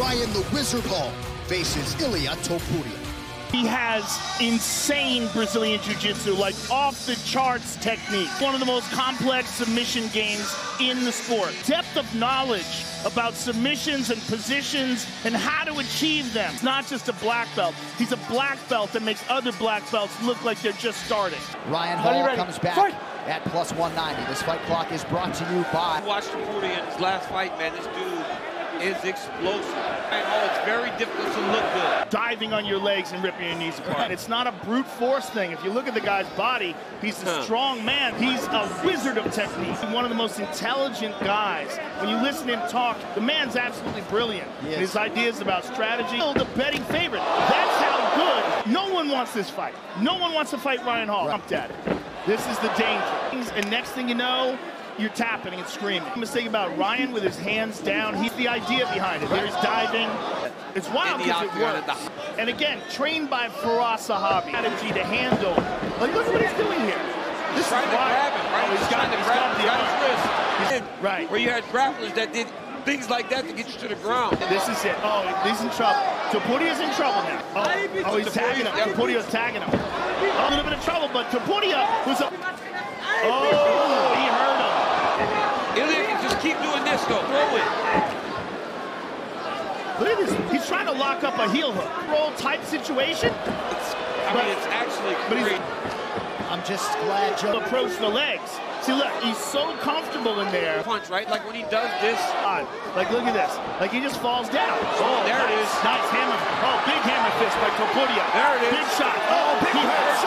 Ryan the Wizard Hall faces Ilia Topuria. He has insane Brazilian Jiu-Jitsu, like off-the-charts technique. One of the most complex submission games in the sport. Depth of knowledge about submissions and positions and how to achieve them. It's not just a black belt. He's a black belt that makes other black belts look like they're just starting. Ryan Hall comes back Fight. at plus 190. This fight clock is brought to you by... Watch Topuria in his last fight, man. This dude is explosive. And oh, it's very difficult to look good. Diving on your legs and ripping your knees apart. It's not a brute force thing. If you look at the guy's body, he's a huh. strong man. He's a wizard of technique. One of the most intelligent guys. When you listen to him talk, the man's absolutely brilliant. His ideas about strategy. The betting favorite. That's how good. No one wants this fight. No one wants to fight Ryan Hall. Right. I'm dead. This is the danger. And next thing you know, you're tapping and screaming. I'm Mistake about Ryan with his hands down. He's the idea behind it. There's diving. It's wild because it works. And again, trained by Firas Zahabi. Strategy to handle. Like, look at what he's doing here. This trying is to grab him, right? Oh, he's, he's got, trying to grab him. Got his wrist. right. Where you had grapplers that did things like that to get you to the ground. This is it. Oh, he's in trouble. Topuria's in trouble now. Oh, oh he's tagging him. Topuria's tagging him. a little bit of trouble, but Topuria was up. Oh, he hurt Ilia can just keep doing this, though. Throw it. Look at this. He's trying to lock up a heel hook. Roll type situation. It's, I but, mean, it's actually great. I'm just glad Joe approached the legs. See, look, he's so comfortable in there. Punch, right? Like when he does this. Like, look at this. Like he just falls down. Oh, there nice, it is. Nice hammer. Oh, big hammer fist by Topuria. There it is. Big shot. Oh, big he shot.